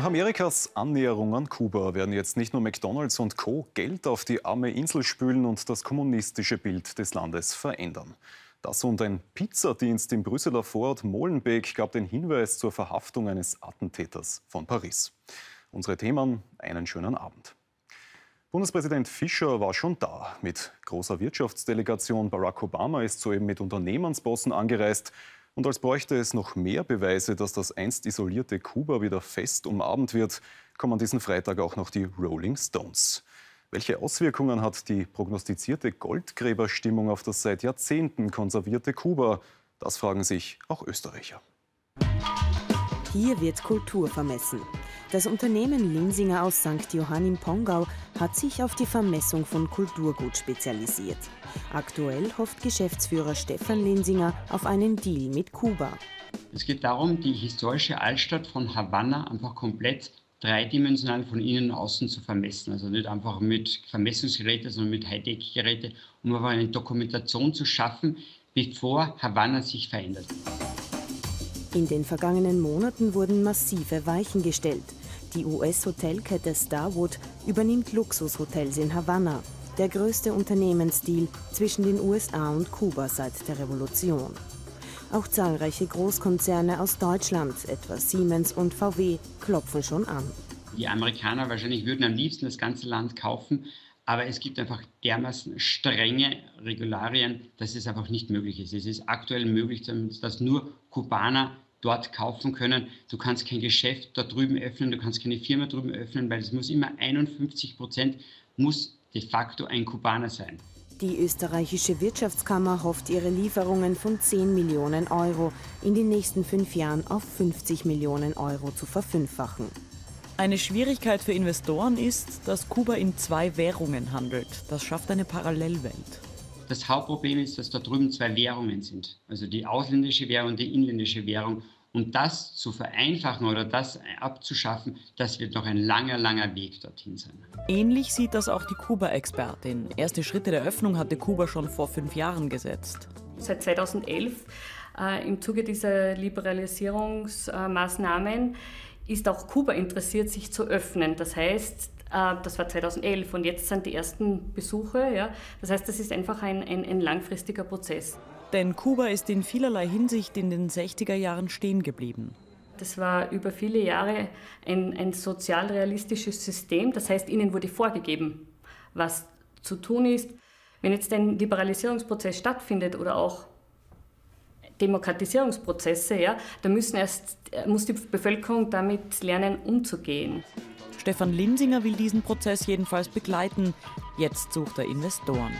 Nach Amerikas Annäherung an Kuba werden jetzt nicht nur McDonald's und Co. Geld auf die arme Insel spülen und das kommunistische Bild des Landes verändern. Das und ein Pizzadienst im Brüsseler Vorort Molenbeek gab den Hinweis zur Verhaftung eines Attentäters von Paris. Unsere Themen, einen schönen Abend. Bundespräsident Fischer war schon da. Mit großer Wirtschaftsdelegation Barack Obama ist soeben mit Unternehmensbossen angereist. Und als bräuchte es noch mehr Beweise, dass das einst isolierte Kuba wieder fest umarmt wird, kommen an diesem Freitag auch noch die Rolling Stones. Welche Auswirkungen hat die prognostizierte Goldgräberstimmung auf das seit Jahrzehnten konservierte Kuba? Das fragen sich auch Österreicher. Hier wird Kultur vermessen. Das Unternehmen Linsinger aus St. Johann im Pongau hat sich auf die Vermessung von Kulturgut spezialisiert. Aktuell hofft Geschäftsführer Stefan Linsinger auf einen Deal mit Kuba. Es geht darum, die historische Altstadt von Havanna einfach komplett dreidimensional von innen und außen zu vermessen. Also nicht einfach mit Vermessungsgeräten, sondern mit Hightech-Geräten, um aber eine Dokumentation zu schaffen, bevor Havanna sich verändert. In den vergangenen Monaten wurden massive Weichen gestellt. Die US-Hotelkette Starwood übernimmt Luxushotels in Havanna, der größte Unternehmensdeal zwischen den USA und Kuba seit der Revolution. Auch zahlreiche Großkonzerne aus Deutschland, etwa Siemens und VW, klopfen schon an. Die Amerikaner wahrscheinlich würden am liebsten das ganze Land kaufen, aber es gibt einfach dermaßen strenge Regularien, dass es einfach nicht möglich ist. Es ist aktuell möglich, dass nur Kubaner dort kaufen können. Du kannst kein Geschäft da drüben öffnen, du kannst keine Firma drüben öffnen, weil es muss immer 51 Prozent muss de facto ein Kubaner sein. Die österreichische Wirtschaftskammer hofft, ihre Lieferungen von 10 Millionen Euro in den nächsten fünf Jahren auf 50 Millionen Euro zu verfünffachen. Eine Schwierigkeit für Investoren ist, dass Kuba in zwei Währungen handelt. Das schafft eine Parallelwelt. Das Hauptproblem ist, dass da drüben zwei Währungen sind. Also die ausländische Währung und die inländische Währung. Und das zu vereinfachen oder das abzuschaffen, das wird noch ein langer, langer Weg dorthin sein. Ähnlich sieht das auch die Kuba-Expertin. Erste Schritte der Öffnung hatte Kuba schon vor fünf Jahren gesetzt. Seit 2011 äh, im Zuge dieser Liberalisierungsmaßnahmen ist auch Kuba interessiert, sich zu öffnen. Das heißt, äh, das war 2011 und jetzt sind die ersten Besuche. Ja. Das heißt, das ist einfach ein, ein, ein langfristiger Prozess. Denn Kuba ist in vielerlei Hinsicht in den 60er Jahren stehen geblieben. Das war über viele Jahre ein, ein sozialrealistisches System. Das heißt, ihnen wurde vorgegeben, was zu tun ist. Wenn jetzt ein Liberalisierungsprozess stattfindet oder auch Demokratisierungsprozesse, ja, da müssen erst, muss die Bevölkerung damit lernen, umzugehen. Stefan Linsinger will diesen Prozess jedenfalls begleiten. Jetzt sucht er Investoren.